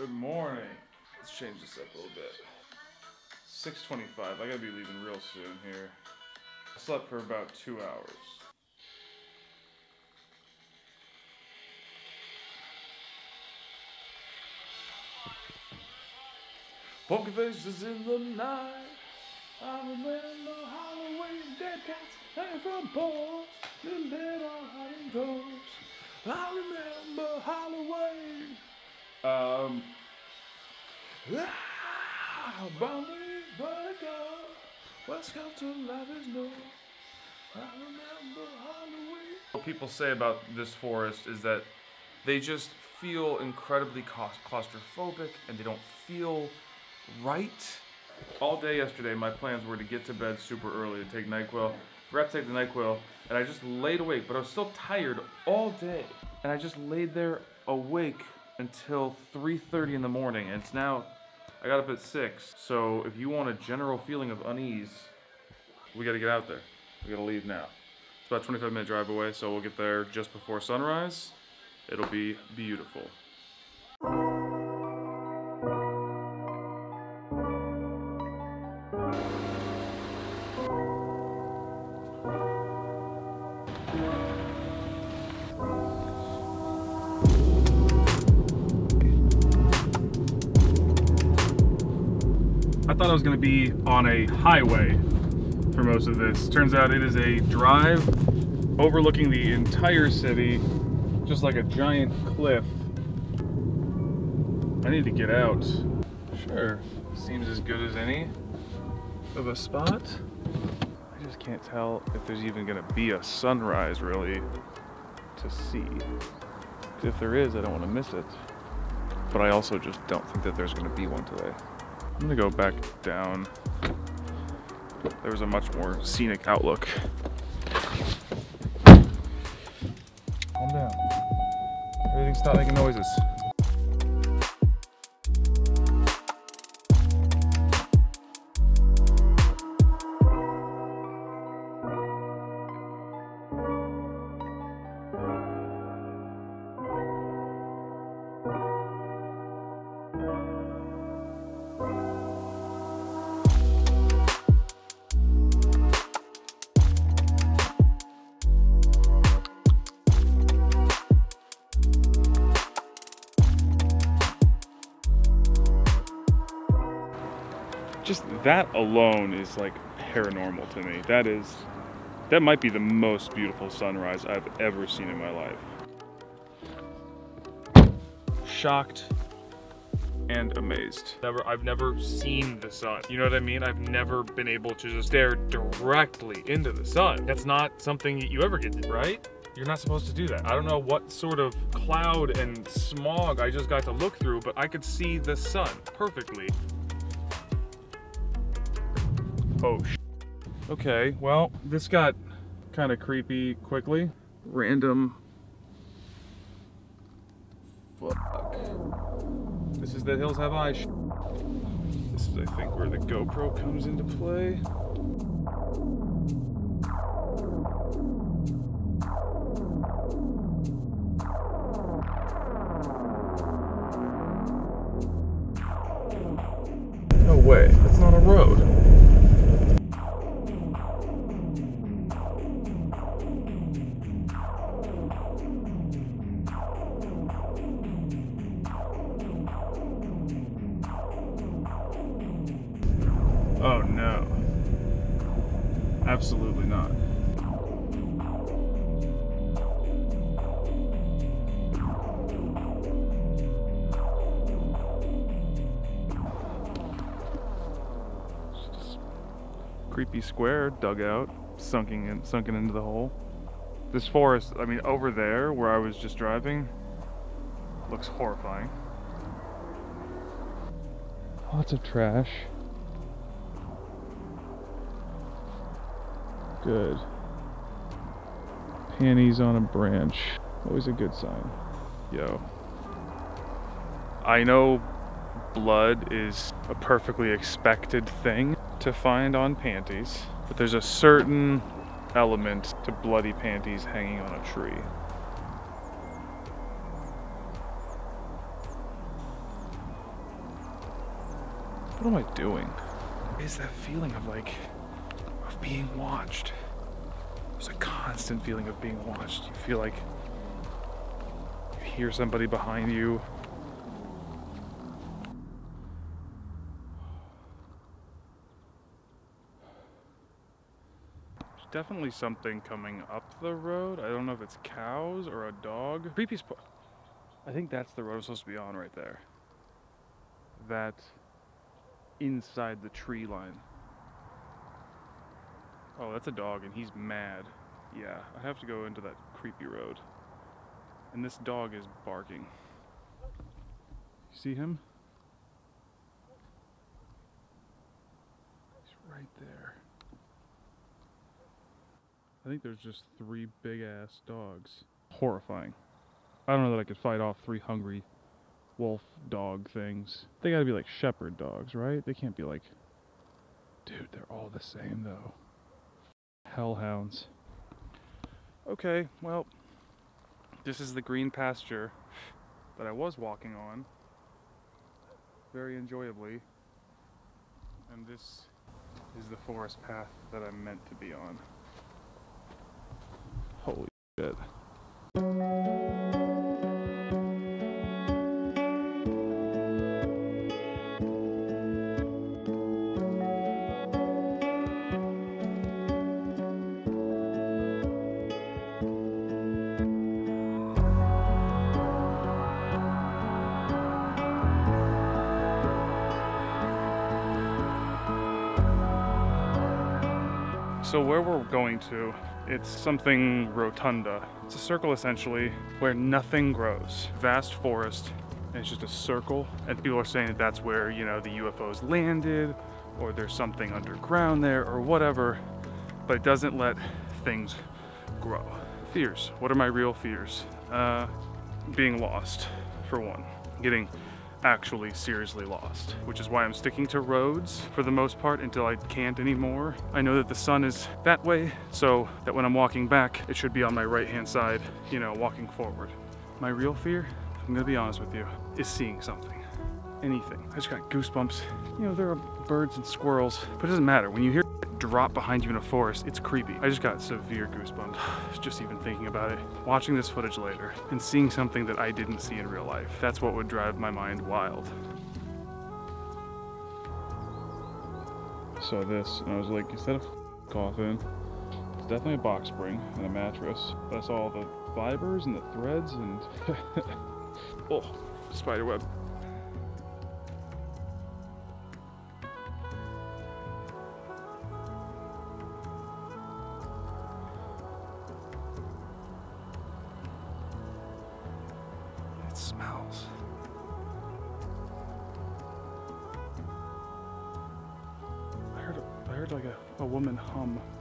Good morning. Let's change this up a little bit. 6.25, I gotta be leaving real soon here. I slept for about two hours. Poker faces in the night. I remember Halloween, dead cats hanging from poles, and dead on hiding ghosts. I remember Halloween. Um. Ah, Buttercup, West Coast to is no. I remember Halloween. What people say about this forest is that they just feel incredibly claustrophobic and they don't feel right. All day yesterday, my plans were to get to bed super early to take NyQuil. Forgot to take the NyQuil, and I just laid awake, but I was still tired all day. And I just laid there awake until 3.30 in the morning, and it's now, I got up at 6. So if you want a general feeling of unease, we gotta get out there. We gotta leave now. It's about a 25 minute drive away, so we'll get there just before sunrise. It'll be beautiful. Thought I was going to be on a highway for most of this. Turns out it is a drive overlooking the entire city, just like a giant cliff. I need to get out. Sure, seems as good as any of a spot. I just can't tell if there's even going to be a sunrise really to see. If there is, I don't want to miss it. But I also just don't think that there's going to be one today. I'm gonna go back down. There was a much more scenic outlook. Calm down. Everything stop making noises. Just that alone is like paranormal to me. That is, that might be the most beautiful sunrise I've ever seen in my life. Shocked and amazed. Never, I've never seen the sun. You know what I mean? I've never been able to just stare directly into the sun. That's not something that you ever get to, right? You're not supposed to do that. I don't know what sort of cloud and smog I just got to look through, but I could see the sun perfectly. Oh, Okay, well, this got kind of creepy quickly. Random. Fuck. This is the Hills Have Eyes. This is, I think, where the GoPro comes into play. No way, that's not a road. No. Absolutely not. Creepy square dug out, sunken in, sunken into the hole. This forest, I mean, over there where I was just driving, looks horrifying. Lots of trash. Good. Panties on a branch. Always a good sign. Yo. I know blood is a perfectly expected thing to find on panties, but there's a certain element to bloody panties hanging on a tree. What am I doing? Is that feeling of like, being watched. There's a constant feeling of being watched. You feel like you hear somebody behind you. There's definitely something coming up the road. I don't know if it's cows or a dog. Creepy spot. I think that's the road I'm supposed to be on right there. That inside the tree line. Oh, that's a dog and he's mad. Yeah, I have to go into that creepy road. And this dog is barking. You see him? He's right there. I think there's just three big ass dogs. Horrifying. I don't know that I could fight off three hungry wolf dog things. They gotta be like shepherd dogs, right? They can't be like. Dude, they're all the same though. Hellhounds. Okay, well, this is the green pasture that I was walking on very enjoyably. And this is the forest path that I'm meant to be on. Holy shit. So where we're going to, it's something rotunda. It's a circle essentially where nothing grows. Vast forest, and it's just a circle. And people are saying that that's where, you know, the UFOs landed, or there's something underground there, or whatever. But it doesn't let things grow. Fears. What are my real fears? Uh, being lost, for one. Getting actually seriously lost, which is why I'm sticking to roads for the most part until I can't anymore. I know that the sun is that way, so that when I'm walking back, it should be on my right hand side, you know, walking forward. My real fear, I'm gonna be honest with you, is seeing something. Anything. I just got goosebumps. You know, there are birds and squirrels, but it doesn't matter. When you hear drop behind you in a forest, it's creepy. I just got severe goosebumps just even thinking about it. Watching this footage later and seeing something that I didn't see in real life, that's what would drive my mind wild. Saw this and I was like, is that a coffin? It's definitely a box spring and a mattress. But I saw all the fibers and the threads and oh, spider web. Woman hum.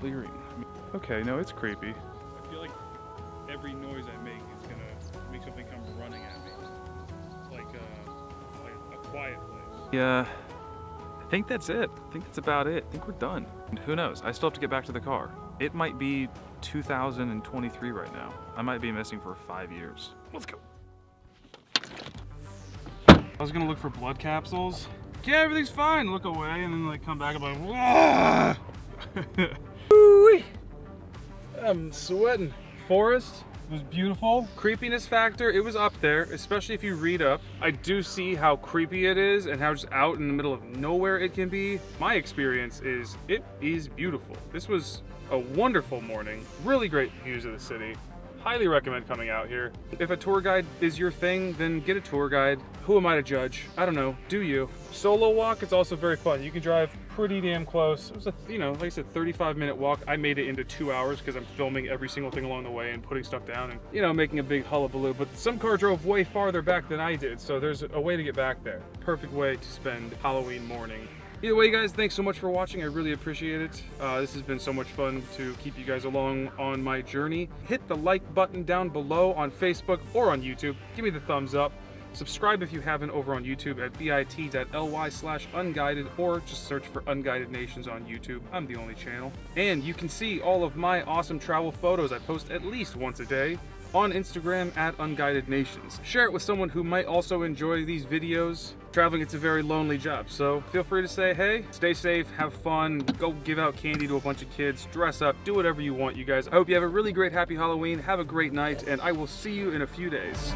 Clearing. Okay, no, it's creepy. I feel like every noise I make is gonna make something come running at me. Like a, like a quiet place. Yeah, I think that's it. I think that's about it. I think we're done. And who knows? I still have to get back to the car. It might be 2023 right now. I might be missing for five years. Let's go. I was gonna look for blood capsules. Yeah, everything's fine. Look away and then like come back and be like, Woo-wee. I'm sweating. Forest was beautiful. Creepiness factor, it was up there, especially if you read up. I do see how creepy it is and how just out in the middle of nowhere it can be. My experience is it is beautiful. This was a wonderful morning. Really great views of the city. Highly recommend coming out here. If a tour guide is your thing, then get a tour guide. Who am I to judge? I don't know, do you? Solo walk, it's also very fun. You can drive pretty damn close. It was a, you know, like I said, 35 minute walk. I made it into two hours because I'm filming every single thing along the way and putting stuff down and, you know, making a big hullabaloo. But some car drove way farther back than I did, so there's a way to get back there. Perfect way to spend Halloween morning. Either way, guys, thanks so much for watching. I really appreciate it. Uh, this has been so much fun to keep you guys along on my journey. Hit the like button down below on Facebook or on YouTube. Give me the thumbs up. Subscribe if you haven't over on YouTube at bit.ly slash unguided or just search for Unguided Nations on YouTube. I'm the only channel. And you can see all of my awesome travel photos I post at least once a day on Instagram at Unguided Nations. Share it with someone who might also enjoy these videos. Traveling, it's a very lonely job, so feel free to say hey, stay safe, have fun, go give out candy to a bunch of kids, dress up, do whatever you want, you guys. I hope you have a really great happy Halloween, have a great night, and I will see you in a few days.